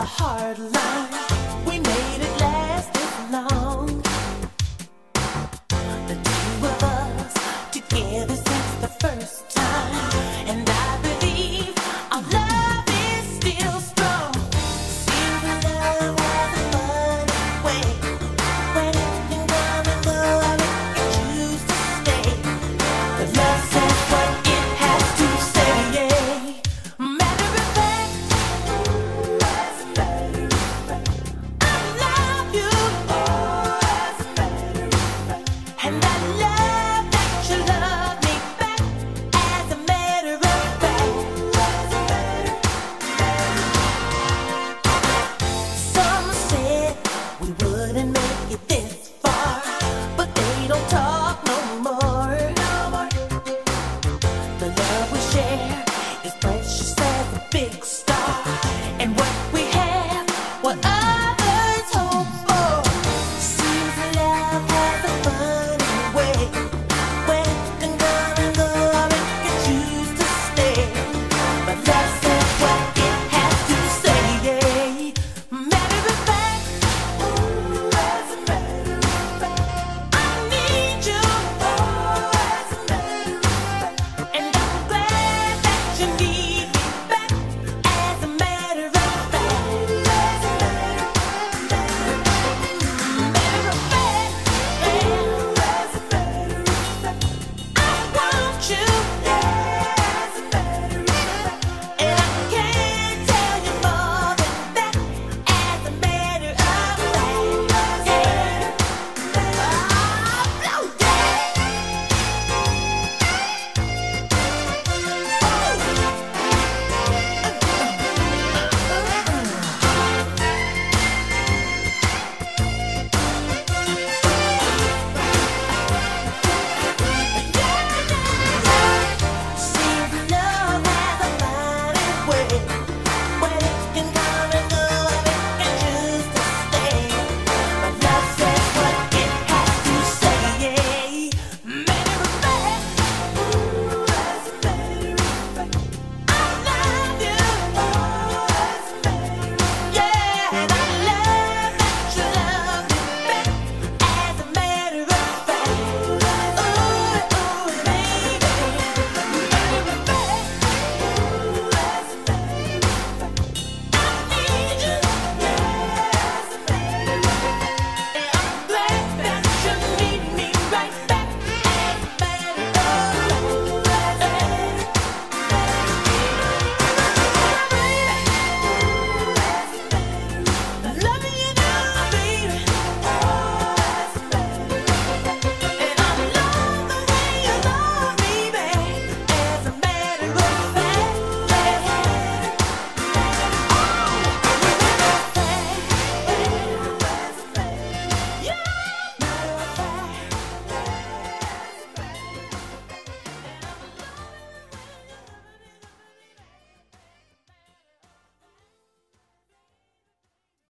the hard line.